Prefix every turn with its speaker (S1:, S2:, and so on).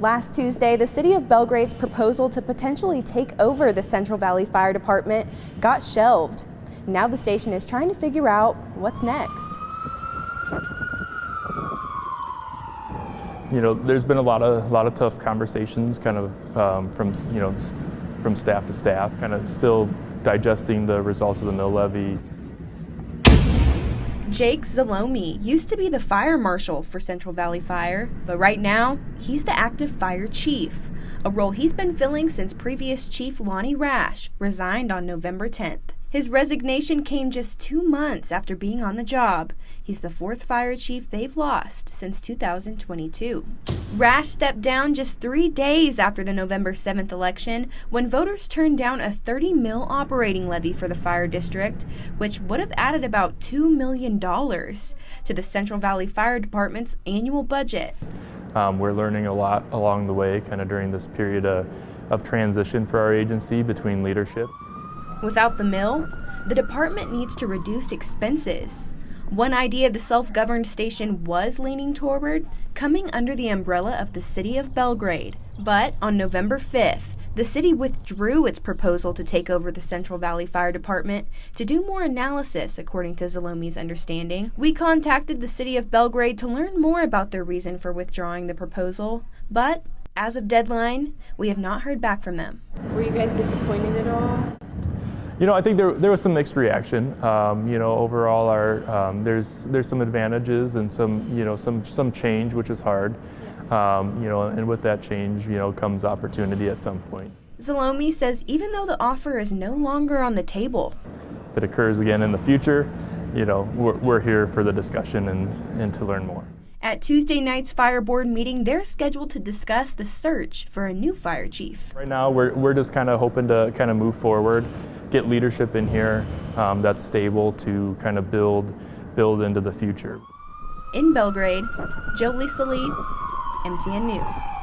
S1: Last Tuesday, the City of Belgrade's proposal to potentially take over the Central Valley Fire Department got shelved. Now the station is trying to figure out what's next.
S2: You know, there's been a lot of a lot of tough conversations, kind of um, from you know from staff to staff, kind of still digesting the results of the mill levy.
S1: Jake Zalomi used to be the fire marshal for Central Valley Fire, but right now, he's the active fire chief, a role he's been filling since previous chief Lonnie Rash resigned on November 10th. His resignation came just two months after being on the job. He's the fourth fire chief they've lost since 2022. Rash stepped down just three days after the November 7th election when voters turned down a 30 mill operating levy for the fire district, which would have added about $2 million to the Central Valley Fire Department's annual budget.
S2: Um, we're learning a lot along the way, kind of during this period of, of transition for our agency between leadership.
S1: Without the mill, the department needs to reduce expenses. One idea the self governed station was leaning toward coming under the umbrella of the city of Belgrade. But on November 5th, the city withdrew its proposal to take over the Central Valley Fire Department to do more analysis, according to Zalomi's understanding. We contacted the city of Belgrade to learn more about their reason for withdrawing the proposal, but as of deadline, we have not heard back from them. Were you guys disappointed at all?
S2: You know, I think there, there was some mixed reaction. Um, you know, overall, our um, there's there's some advantages and some you know some some change, which is hard. Um, you know, and with that change, you know, comes opportunity at some point.
S1: Zalomi says even though the offer is no longer on the table,
S2: if it occurs again in the future, you know, we're, we're here for the discussion and, and to learn more.
S1: At Tuesday night's fire board meeting, they're scheduled to discuss the search for a new fire chief.
S2: Right now, we're, we're just kind of hoping to kind of move forward get leadership in here um, that's stable to kind of build build into the future.
S1: In Belgrade, Jolie Salee, MTN News.